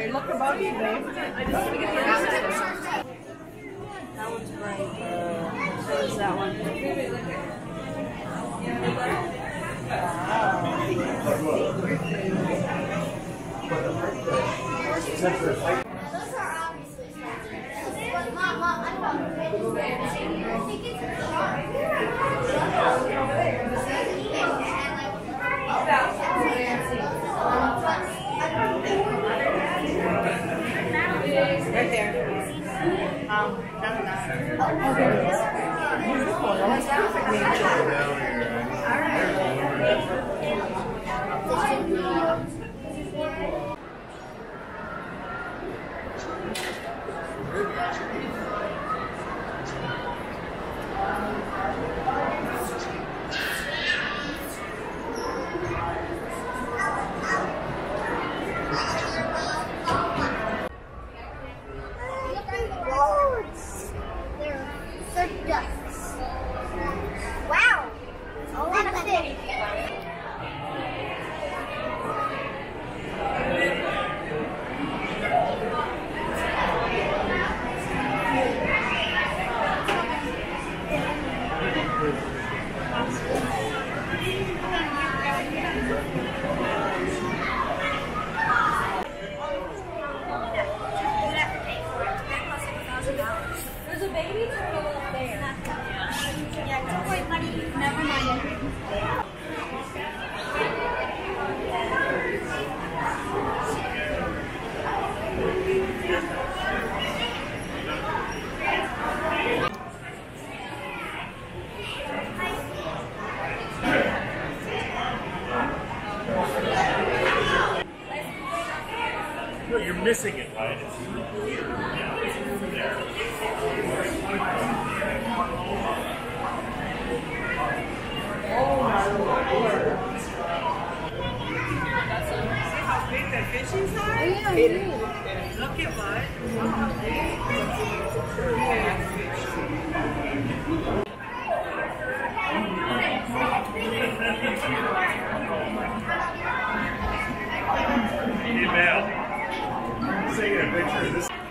that. Look above you, babe. That one's great. Uh, so is that one. Those are obviously snacks. Mom, mom, I found I think it's that. Roads. Taking a picture this.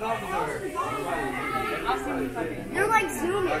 You're like zooming.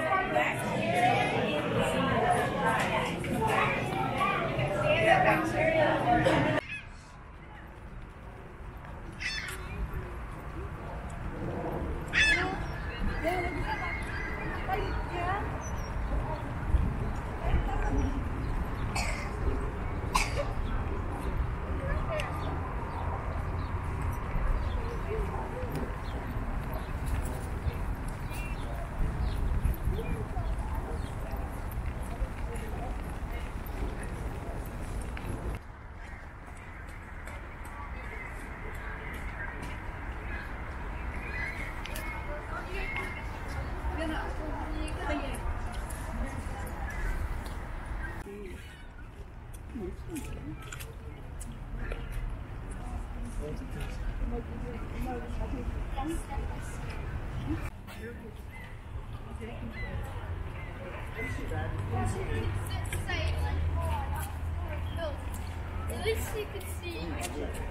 could see.